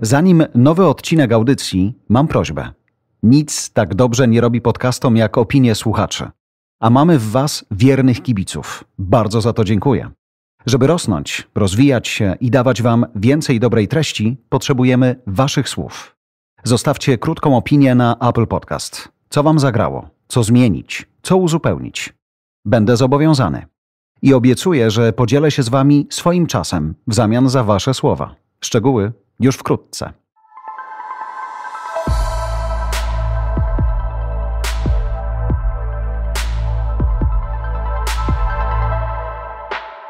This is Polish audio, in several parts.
Zanim nowy odcinek audycji, mam prośbę. Nic tak dobrze nie robi podcastom jak opinie słuchaczy. A mamy w Was wiernych kibiców. Bardzo za to dziękuję. Żeby rosnąć, rozwijać się i dawać Wam więcej dobrej treści, potrzebujemy Waszych słów. Zostawcie krótką opinię na Apple Podcast. Co Wam zagrało? Co zmienić? Co uzupełnić? Będę zobowiązany. I obiecuję, że podzielę się z Wami swoim czasem w zamian za Wasze słowa. Szczegóły już wkrótce.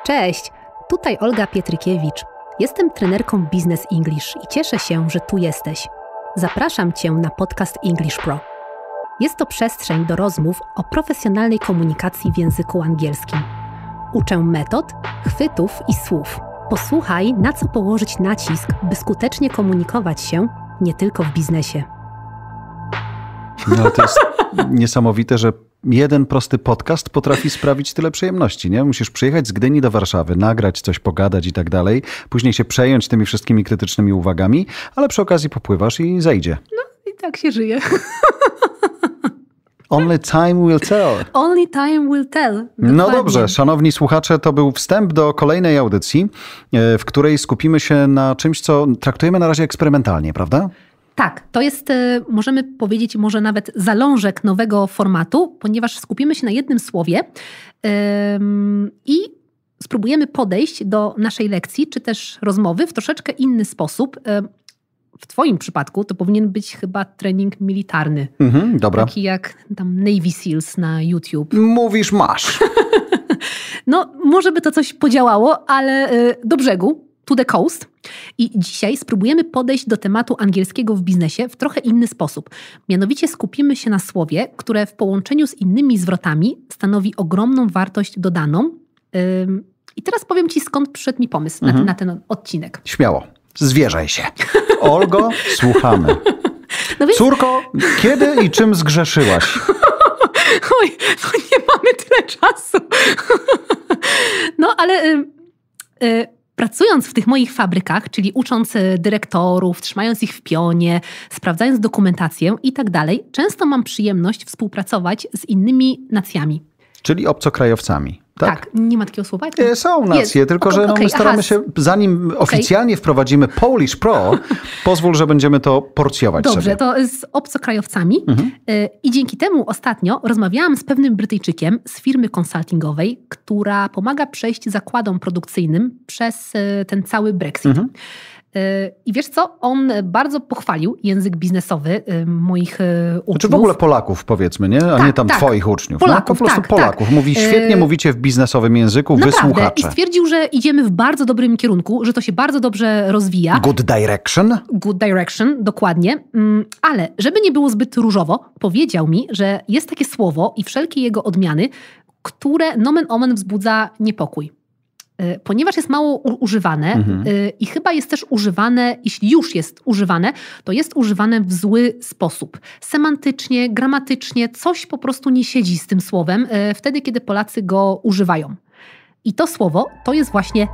Cześć, tutaj Olga Pietrykiewicz. Jestem trenerką Business English i cieszę się, że tu jesteś. Zapraszam Cię na podcast English Pro. Jest to przestrzeń do rozmów o profesjonalnej komunikacji w języku angielskim. Uczę metod, chwytów i słów. Posłuchaj, na co położyć nacisk, by skutecznie komunikować się nie tylko w biznesie. No, to jest niesamowite, że jeden prosty podcast potrafi sprawić tyle przyjemności, nie? Musisz przyjechać z Gdyni do Warszawy, nagrać coś, pogadać i tak dalej, później się przejąć tymi wszystkimi krytycznymi uwagami, ale przy okazji popływasz i zejdzie. No i tak się żyje. Only time will tell. Only time will tell. No Dokładnie. dobrze, szanowni słuchacze, to był wstęp do kolejnej audycji, e, w której skupimy się na czymś, co traktujemy na razie eksperymentalnie, prawda? Tak, to jest, e, możemy powiedzieć, może nawet zalążek nowego formatu, ponieważ skupimy się na jednym słowie ym, i spróbujemy podejść do naszej lekcji, czy też rozmowy w troszeczkę inny sposób. Ym, W Twoim przypadku to powinien być chyba trening militarny, Mhm, dobra. taki jak tam Navy Seals na YouTube. Mówisz masz. No, może by to coś podziałało, ale y, do brzegu, to the coast. I dzisiaj spróbujemy podejść do tematu angielskiego w biznesie w trochę inny sposób. Mianowicie skupimy się na słowie, które w połączeniu z innymi zwrotami stanowi ogromną wartość dodaną. I teraz powiem Ci, skąd przyszedł mi pomysł na, na ten odcinek. Śmiało. Zwierzaj się. Olgo, słuchamy. No więc, Córko, kiedy i czym zgrzeszyłaś? oj, no nie mamy tyle czasu. No ale y, y, pracując w tych moich fabrykach, czyli ucząc y, dyrektorów, trzymając ich w pionie, sprawdzając dokumentację i tak dalej, często mam przyjemność współpracować z innymi nacjami. Czyli obcokrajowcami. Tak? Tak, nie ma takiego słowa? Są nacje, Jest. tylko że no, my staramy aha, się, zanim oficjalnie wprowadzimy Polish Pro, pozwól, że będziemy to porcjować Dobrze, sobie. to z obcokrajowcami. Y, I dzięki temu ostatnio rozmawiałam z pewnym Brytyjczykiem z firmy konsultingowej, która pomaga przejść zakładom produkcyjnym przez y, ten cały Brexit. Y, I wiesz co? On bardzo pochwalił język biznesowy y, moich y, uczniów. Znaczy w ogóle Polaków powiedzmy, nie? A Tak, nie tam tak. twoich uczniów. Polaków, no, po prostu tak, Polaków. tak. Mówi, świetnie mówicie w biznesowym języku, Naprawdę. I słuchacze. stwierdził, że idziemy w bardzo dobrym kierunku, że to się bardzo dobrze rozwija. Good direction. Good Direction, dokładnie. Mm, Ale żeby nie było zbyt różowo, powiedział mi, że jest takie słowo i wszelkie jego odmiany, które nomen omen wzbudza niepokój. Y, Ponieważ jest mało używane Mhm. y, i chyba jest też używane, jeśli już jest używane, to jest używane w zły sposób. Semantycznie, gramatycznie, coś po prostu nie siedzi z tym słowem y, wtedy, kiedy Polacy go używają. I to słowo to jest właśnie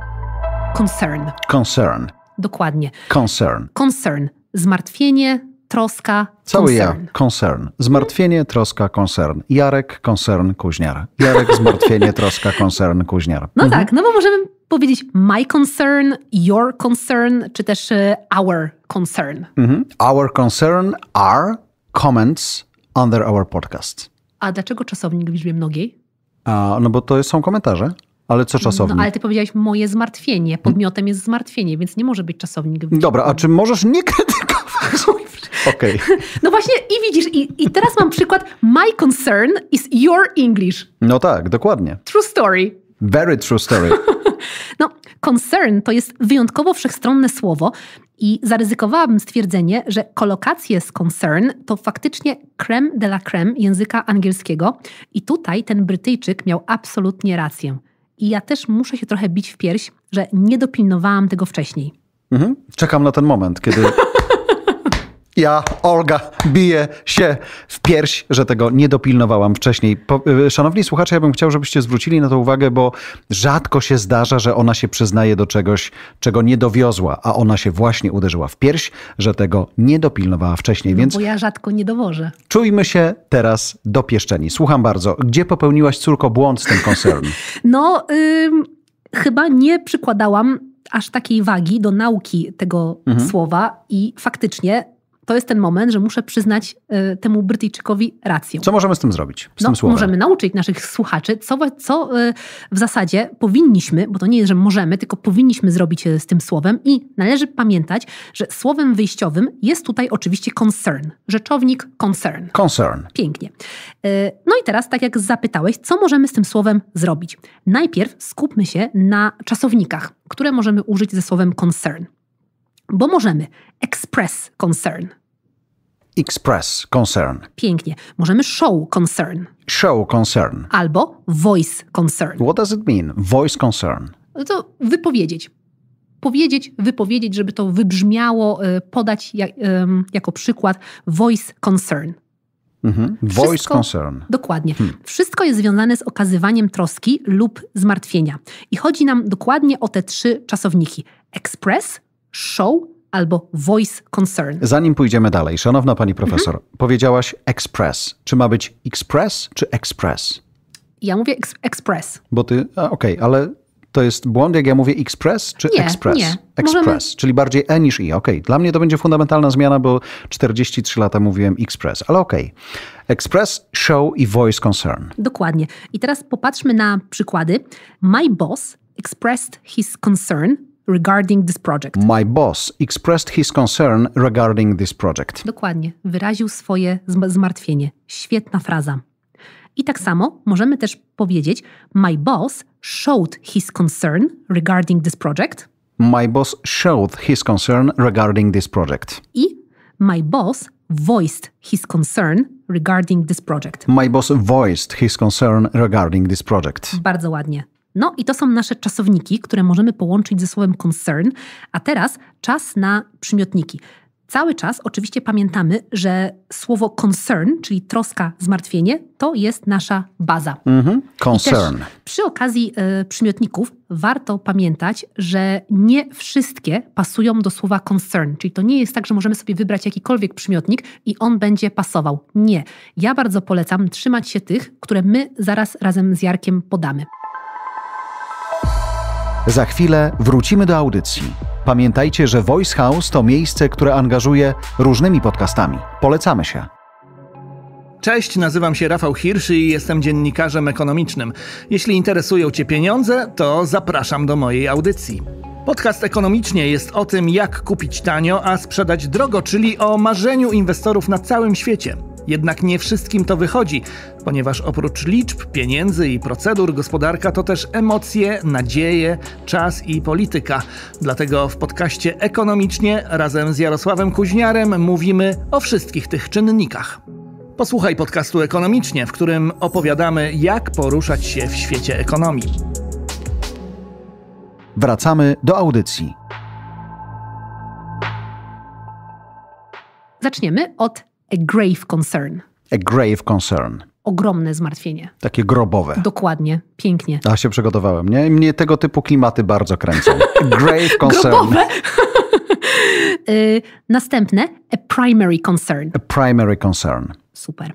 concern. Concern. Dokładnie. Concern. Concern. Zmartwienie, troska, Cały concern. ja. Concern. Zmartwienie, troska, concern. Jarek, concern, kuźniar. Jarek, zmartwienie, troska, concern, kuźniar. No tak, no bo możemy powiedzieć my concern, your concern, czy też e, our concern. Mhm. Our concern are comments under our podcast. A dlaczego czasownik w liczbie mnogiej? A, no bo to są komentarze. Ale co czasownik? No ale ty powiedziałeś moje zmartwienie, podmiotem jest zmartwienie, więc nie może być czasownik. w- Dobra, a czy możesz nie krytykować? Okej. No właśnie i widzisz, i, i teraz mam przykład my concern is your English. No tak, dokładnie. True story. Very true story. No, concern to jest wyjątkowo wszechstronne słowo i zaryzykowałabym stwierdzenie, że kolokacje z concern to faktycznie creme de la creme języka angielskiego i tutaj ten Brytyjczyk miał absolutnie rację. I ja też muszę się trochę bić w pierś, że nie dopilnowałam tego wcześniej. Mhm. Czekam na ten moment, kiedy Ja, Olga, biję się w pierś, że tego nie dopilnowałam wcześniej. Po, y, szanowni słuchacze, ja bym chciał, żebyście zwrócili na to uwagę, bo rzadko się zdarza, że ona się przyznaje do czegoś, czego nie dowiozła, a ona się właśnie uderzyła w pierś, że tego nie dopilnowała wcześniej. Więc Bo ja rzadko nie dowożę. czujmy się teraz dopieszczeni. Słucham bardzo. Gdzie popełniłaś, córko, błąd z tym koncern? No, ym, chyba nie przykładałam aż takiej wagi do nauki tego Mhm. słowa i faktycznie to jest ten moment, że muszę przyznać y, temu Brytyjczykowi rację. Co możemy z tym zrobić? Z no, tym słowem? możemy nauczyć naszych słuchaczy, co, co y, w zasadzie powinniśmy, bo to nie jest, że możemy, tylko powinniśmy zrobić y, z tym słowem i należy pamiętać, że słowem wyjściowym jest tutaj oczywiście concern, rzeczownik concern. Concern. Pięknie. Y, No i teraz, tak jak zapytałeś, co możemy z tym słowem zrobić? Najpierw skupmy się na czasownikach, które możemy użyć ze słowem concern. Bo możemy express concern. Express concern. Pięknie. Możemy show concern. Show concern. Albo voice concern. What does it mean? Voice concern. No to wypowiedzieć. Powiedzieć, wypowiedzieć, żeby to wybrzmiało, y, podać jako przykład voice concern. Mhm. Voice Wszystko- concern. Dokładnie. Wszystko jest związane z okazywaniem troski lub zmartwienia. I chodzi nam dokładnie o te trzy czasowniki: express, show albo voice concern. Zanim pójdziemy dalej, szanowna pani profesor, Mhm. powiedziałaś express. Czy ma być express czy express? Ja mówię ex- express. Bo ty, okej, ale to jest błąd, jak ja mówię express czy Nie, express? nie. Express, Możemy- czyli bardziej e niż i. Okej, dla mnie to będzie fundamentalna zmiana, bo 43 lata mówiłem express, ale okej. Express, show i voice concern. Dokładnie. I teraz popatrzmy na przykłady. My boss expressed his concern regarding this project. My boss expressed his concern regarding this project. Dokładnie. Wyraził swoje zm- zmartwienie. Świetna fraza. I tak samo możemy też powiedzieć: My boss showed his concern regarding this project. My boss showed his concern regarding this project. I my boss voiced his concern regarding this project. My boss voiced his concern regarding this project. Bardzo ładnie. No i to są nasze czasowniki, które możemy połączyć ze słowem concern. A teraz czas na przymiotniki. Cały czas oczywiście pamiętamy, że słowo concern, czyli troska, zmartwienie, to jest nasza baza. Mhm. I Concern. przy okazji y, przymiotników warto pamiętać, że nie wszystkie pasują do słowa concern. Czyli to nie jest tak, że możemy sobie wybrać jakikolwiek przymiotnik i on będzie pasował. Nie. Ja bardzo polecam trzymać się tych, które my zaraz razem z Jarkiem podamy. Za chwilę wrócimy do audycji. Pamiętajcie, że Voice House to miejsce, które angażuje różnymi podcastami. Polecamy się. Cześć, nazywam się Rafał Hirsch i jestem dziennikarzem ekonomicznym. Jeśli interesują Cię pieniądze, to zapraszam do mojej audycji. Podcast ekonomicznie jest o tym, jak kupić tanio, a sprzedać drogo, czyli o marzeniu inwestorów na całym świecie. Jednak nie wszystkim to wychodzi, ponieważ oprócz liczb, pieniędzy i procedur, gospodarka to też emocje, nadzieje, czas i polityka. Dlatego w podcaście ekonomicznie razem z Jarosławem Kuźniarem mówimy o wszystkich tych czynnikach. Posłuchaj podcastu ekonomicznie, w którym opowiadamy, jak poruszać się w świecie ekonomii. Wracamy do audycji. Zaczniemy od a grave concern. A grave concern. Ogromne zmartwienie. Takie grobowe. Dokładnie. Pięknie. A się przygotowałem, nie? Mnie tego typu klimaty bardzo kręcą. A grave concern. Grobowe. y, następne a primary concern. A primary concern. Super.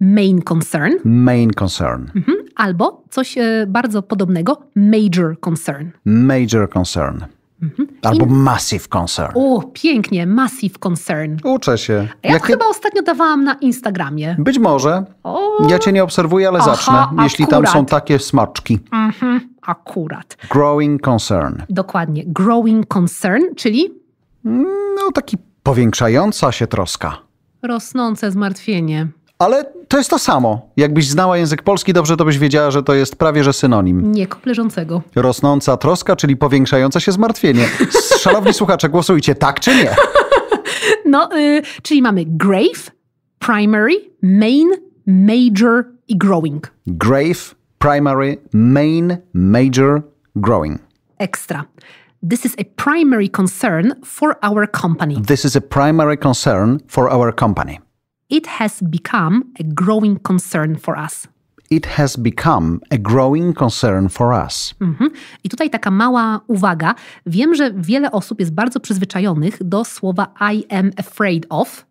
Main concern. Main concern. Mhm. Albo coś e, bardzo podobnego, major concern. Major concern. Albo massive concern. O, pięknie, massive concern. Uczę się. A ja Jak chyba ostatnio dawałam na Instagramie. Być może. O, Ja cię nie obserwuję, ale Aha, zacznę, jeśli tam akurat. są takie smaczki. mhm, akurat. Growing concern. Dokładnie. Growing concern, czyli No, taki powiększająca się troska. rosnące zmartwienie. Ale to jest to samo. Jakbyś znała język polski, dobrze to byś wiedziała, że to jest prawie że synonim. Nie leżącego. Rosnąca troska, czyli powiększające się zmartwienie. Szanowni słuchacze, głosujcie tak czy nie? No, y, czyli mamy grave, primary, main, major i growing. Grave, primary, main, major, growing. Ekstra. This is a primary concern for our company. This is a primary concern for our company. It has become a growing concern for us. It has become a growing concern for us. Mhm. I tutaj taka mała uwaga. Wiem, że wiele osób jest bardzo przyzwyczajonych do słowa I am afraid of.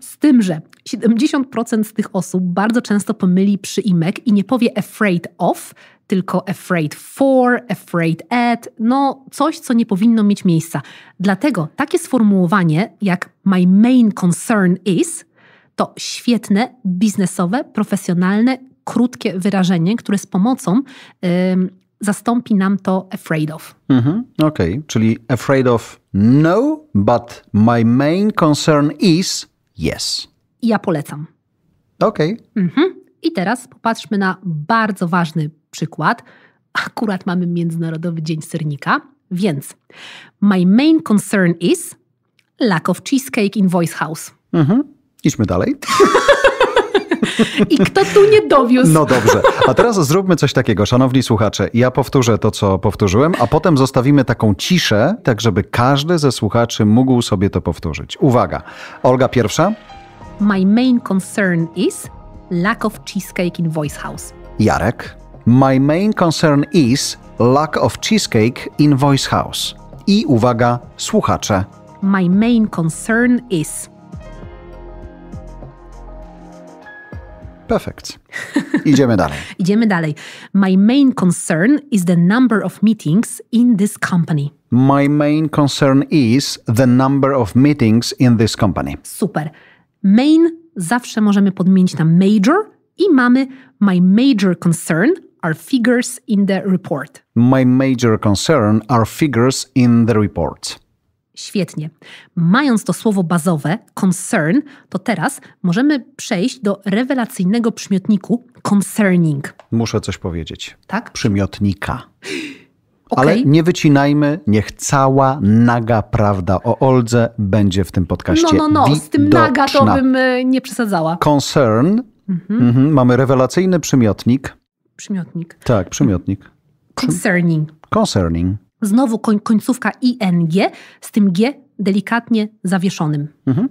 Z tym, że 70% z tych osób bardzo często pomyli przyimek i nie powie afraid of, tylko afraid for, afraid at, no coś, co nie powinno mieć miejsca. Dlatego takie sformułowanie jak my main concern is to świetne, biznesowe, profesjonalne, krótkie wyrażenie, które z pomocą zastąpi nam to afraid of. Mhm. Okej, czyli afraid of no, but my main concern is yes. Ja polecam. Okej. Mhm. I teraz popatrzmy na bardzo ważny przykład. Akurat mamy Międzynarodowy Dzień Sernika, więc my main concern is lack of cheesecake in Voice House. Mhm. Idźmy dalej. I kto tu nie dowiózł? No dobrze. A teraz zróbmy coś takiego, szanowni słuchacze. Ja powtórzę to, co powtórzyłem, a potem zostawimy taką ciszę, tak żeby każdy ze słuchaczy mógł sobie to powtórzyć. Uwaga. Olga pierwsza, My main concern is lack of cheesecake in Voice House. Jarek. My main concern is lack of cheesecake in Voice House. I uwaga, słuchacze. My main concern is. Perfekt. Idziemy dalej. Idziemy dalej. My main concern is the number of meetings in this company. My main concern is the number of meetings in this company. Super. Main zawsze możemy podmienić na major i mamy my major concern are figures in the report. My major concern are figures in the report. Świetnie. Mając to słowo bazowe, concern, to teraz możemy przejść do rewelacyjnego przymiotniku concerning. Muszę coś powiedzieć. Tak? Przymiotnika. Okej. Ale nie wycinajmy, niech cała naga prawda o Oldze będzie w tym podcaście. No, no, no. Z tym naga to widoczna. bym y, nie przesadzała. Concern. Mhm. Mamy rewelacyjny przymiotnik. Przymiotnik. Tak, przymiotnik. Concerning. Concerning. Znowu koń, końcówka ing z tym g delikatnie zawieszonym. Mhm.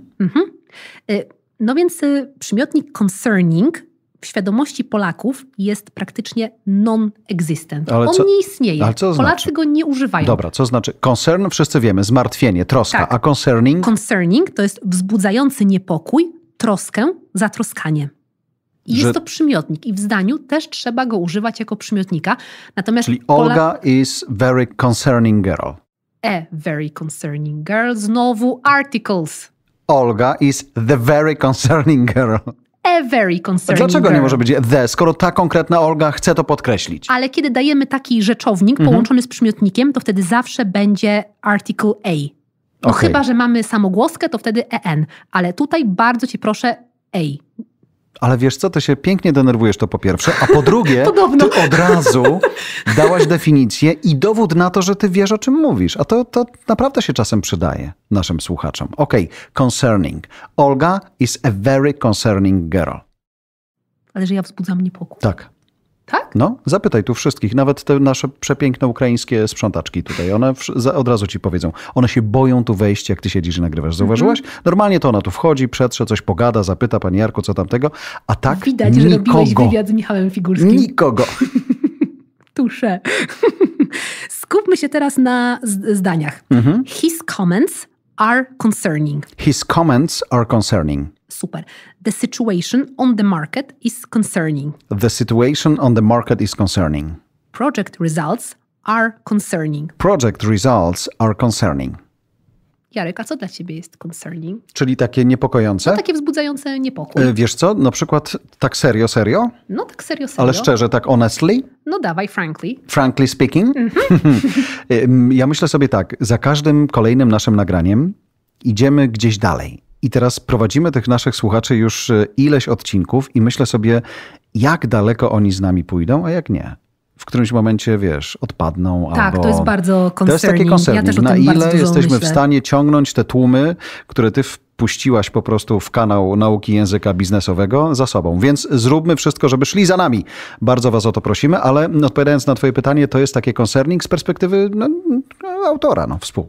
Y, No więc y, przymiotnik concerning w świadomości Polaków jest praktycznie non-existent. Ale On co- nie istnieje. ale co Polacy znaczy? go nie używają. Dobra, co znaczy? Concern wszyscy wiemy, zmartwienie, troska, Tak. a concerning Concerning to jest wzbudzający niepokój, troskę, zatroskanie. I Że- jest to przymiotnik i w zdaniu też trzeba go używać jako przymiotnika. Natomiast Czyli Pola- Olga is very concerning girl. A very concerning girl. Znowu articles. Olga is the very concerning girl. A very concerning Dlaczego nie girl. może być the, skoro ta konkretna Olga chce to podkreślić? Ale kiedy dajemy taki rzeczownik Mhm. połączony z przymiotnikiem, to wtedy zawsze będzie article A. No Okej. chyba, że mamy samogłoskę, to wtedy en. Ale tutaj bardzo cię proszę A. Ale wiesz co, ty się pięknie denerwujesz to po pierwsze, a po drugie, Podobno. ty od razu dałaś definicję i dowód na to, że ty wiesz o czym mówisz. A to, to naprawdę się czasem przydaje naszym słuchaczom. Okej, concerning. Olga is a very concerning girl. Ale że ja wzbudzam niepokój. Tak. Tak? No, zapytaj tu wszystkich, nawet te nasze przepiękne ukraińskie sprzątaczki tutaj. One od razu ci powiedzą. One się boją tu wejść, jak ty siedzisz i nagrywasz. Zauważyłaś? Mhm. Normalnie to ona tu wchodzi, przetrze, coś pogada, zapyta, pani Jarku, co tamtego. A tak Widać, że nikogo. robiłeś wywiad z Michałem Figurskim. Nikogo. Tusze. Skupmy się teraz na zdaniach. Mhm. His comments are concerning. His comments are concerning. Super. The situation on the market is concerning. The situation on the market is concerning. Project results are concerning. Project results are concerning. Jarek, a co dla ciebie jest concerning? Czyli takie niepokojące. Takie wzbudzające niepokój. E, Wiesz co, na przykład tak serio, serio, No tak serio, serio. ale szczerze, tak honestly, No dawaj, frankly. frankly speaking, Em, ja myślę sobie tak, za każdym kolejnym naszym nagraniem idziemy gdzieś dalej. I teraz prowadzimy tych naszych słuchaczy już e, ileś odcinków i myślę sobie, jak daleko oni z nami pójdą, a jak nie. W którymś momencie, wiesz, odpadną Tak, albo... to jest bardzo To jest takie concerning. concerning. Ja Na ile jesteśmy myślę. w stanie ciągnąć te tłumy, które ty w puściłaś po prostu w kanał nauki języka biznesowego za sobą. Więc zróbmy wszystko, żeby szli za nami. Bardzo Was o to prosimy, ale odpowiadając na Twoje pytanie, to jest takie concerning z perspektywy no, autora, no, współ.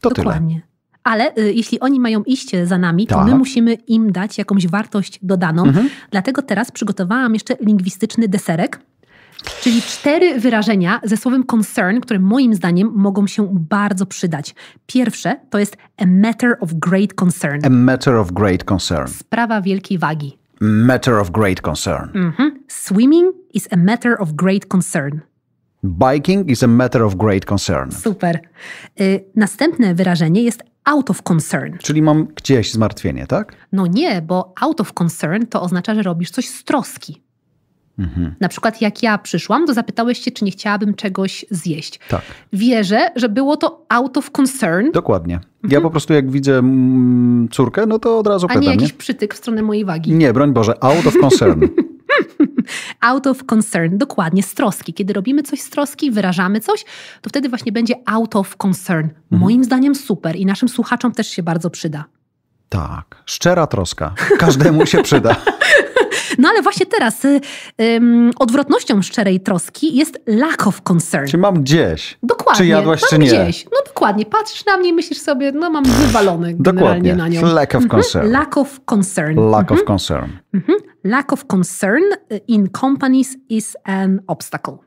To Dokładnie. tyle. Ale y, jeśli oni mają iść za nami, to Tak. my musimy im dać jakąś wartość dodaną. Dlatego teraz przygotowałam jeszcze lingwistyczny deserek, czyli cztery wyrażenia ze słowem concern, które moim zdaniem mogą się bardzo przydać. Pierwsze to jest a matter of great concern. A matter of great concern. Sprawa wielkiej wagi. Matter of great concern. Mhm. Swimming is a matter of great concern. Biking is a matter of great concern. Super. Y, następne wyrażenie jest out of concern. Czyli mam gdzieś zmartwienie, tak? No nie, bo out of concern to oznacza, że robisz coś z troski. Mhm. Na przykład jak ja przyszłam, to zapytałeś się, czy nie chciałabym czegoś zjeść. Tak. Wierzę, że było to out of concern, Dokładnie. Ja po prostu jak widzę mm, córkę, no to od razu a nie pytam, nie? jakiś przytyk w stronę mojej wagi. Nie, broń Boże, out of concern. Out of concern, dokładnie, z troski. Kiedy robimy coś z troski, wyrażamy coś, to wtedy właśnie będzie out of concern. Mhm. Moim zdaniem super i naszym słuchaczom też się bardzo przyda. tak, szczera troska. Każdemu się przyda. No ale właśnie teraz y, odwrotnością szczerej troski jest lack of concern. Czy mam gdzieś? Dokładnie. Czy jadłaś, mam czy nie? gdzieś. No dokładnie. Patrzysz na mnie i myślisz sobie, no mam wywalony generalnie Dokładnie. na nią. Lack of concern. Lack of concern. Lack of concern. Mhm. Lack of concern in companies is an obstacle.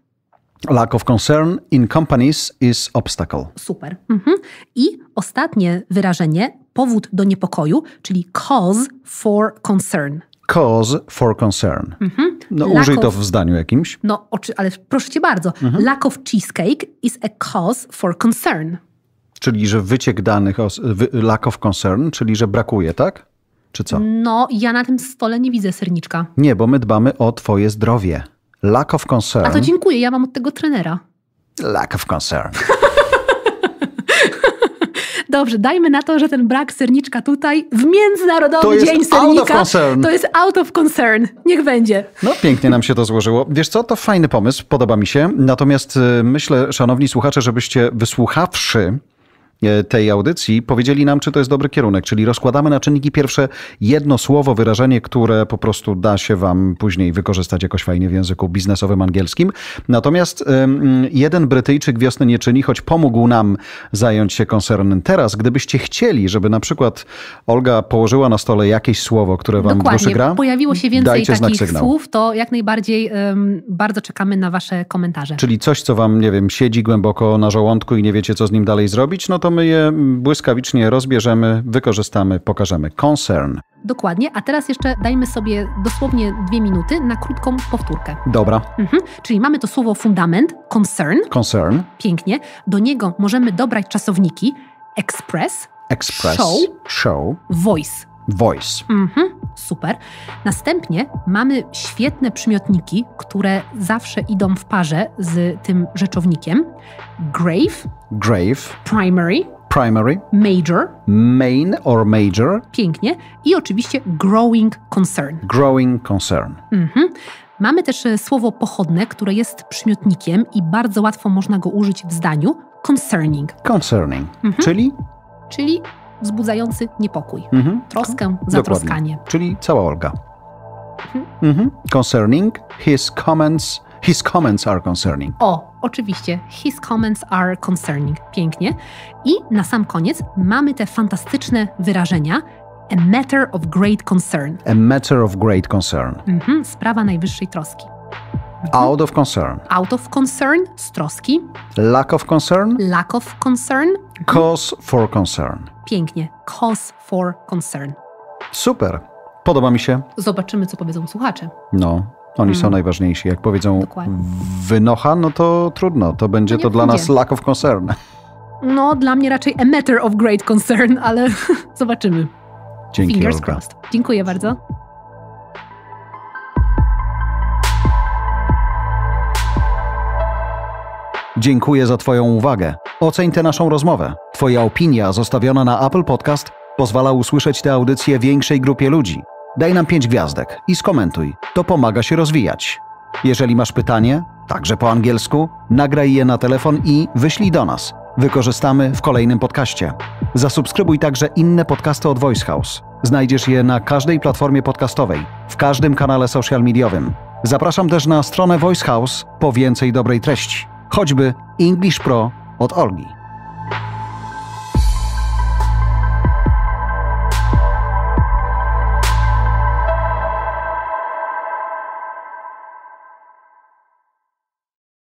Lack of concern in companies is obstacle. Super. Mhm. I ostatnie wyrażenie, powód do niepokoju, czyli cause for concern. Cause for concern. No Lack użyj to of- w zdaniu jakimś. No, oczy, ale proszę cię bardzo. Mhm. Lack of cheesecake is a cause for concern. Czyli, że wyciek danych, lack of concern, czyli, że brakuje, tak? Czy co? No, ja na tym stole nie widzę serniczka. Nie, bo my dbamy o twoje zdrowie. Lack of concern. A to dziękuję, ja mam od tego trenera. Lack of concern. Dobrze, dajmy na to, że ten brak serniczka tutaj w Międzynarodowy Dzień Sernika to jest out of concern. Niech będzie. No, pięknie nam się to złożyło. Wiesz co, to fajny pomysł, podoba mi się. Natomiast y, myślę, szanowni słuchacze, żebyście wysłuchawszy tej audycji, powiedzieli nam, czy to jest dobry kierunek. Czyli rozkładamy na czynniki pierwsze jedno słowo, wyrażenie, które po prostu da się wam później wykorzystać jakoś fajnie w języku biznesowym angielskim. Natomiast jeden Brytyjczyk wiosny nie czyni, choć pomógł nam zająć się koncernem teraz. Gdybyście chcieli, żeby na przykład Olga położyła na stole jakieś słowo, które wam w duszy Dokładnie. gra, Pojawiło się więcej takich słów, to jak najbardziej ym, bardzo czekamy na wasze komentarze. Czyli coś, co wam, nie wiem, siedzi głęboko na żołądku i nie wiecie, co z nim dalej zrobić, no to my je błyskawicznie rozbierzemy, wykorzystamy, pokażemy. Concern. Dokładnie, a teraz jeszcze dajmy sobie dosłownie dwie minuty na krótką powtórkę. Dobra. Mhm. Czyli mamy to słowo fundament, concern, Concern. pięknie. Do niego możemy dobrać czasowniki express, Express. Show. Show. voice. Voice. Mhm, super. Następnie mamy świetne przymiotniki, które zawsze idą w parze z tym rzeczownikiem. Grave, Grave. primary, Primary. major, Main or major. pięknie. I oczywiście growing concern. Growing concern. Mhm. Mamy też e, słowo pochodne, które jest przymiotnikiem i bardzo łatwo można go użyć w zdaniu. Concerning, Concerning. Mhm. Czyli? czyli wzbudzający niepokój, Mhm. troskę, zatroskanie. Czyli cała Olga. Mhm. Concerning. His comments. His comments are concerning. O, oczywiście, his comments are concerning. Pięknie. I na sam koniec mamy te fantastyczne wyrażenia a matter of great concern. A matter of great concern. Mhm, sprawa najwyższej troski. Out of concern. Out of concern, z troski. Lack of concern. Lack of concern, Cause for concern. pięknie. Cause for concern. Super. Podoba mi się. Zobaczymy, co powiedzą słuchacze. No, oni są najważniejsi. Jak powiedzą. Dokładnie. wynocha, no to trudno. To będzie No to dla nas lack of concern. No, dla mnie raczej a matter of great concern, ale zobaczymy. Dzięki, Fingers Olga. crossed. Dziękuję bardzo. Dziękuję za Twoją uwagę. Oceń tę naszą rozmowę. Twoja opinia zostawiona na Apple Podcast pozwala usłyszeć tę audycję większej grupie ludzi. Daj nam pięć gwiazdek i skomentuj. To pomaga się rozwijać. Jeżeli masz pytanie, także po angielsku, nagraj je na telefon i wyślij do nas. Wykorzystamy w kolejnym podcaście. Zasubskrybuj także inne podcasty od Voice House. Znajdziesz je na każdej platformie podcastowej, w każdym kanale social mediowym. Zapraszam też na stronę Voice House po więcej dobrej treści, choćby English Pro od Olgi.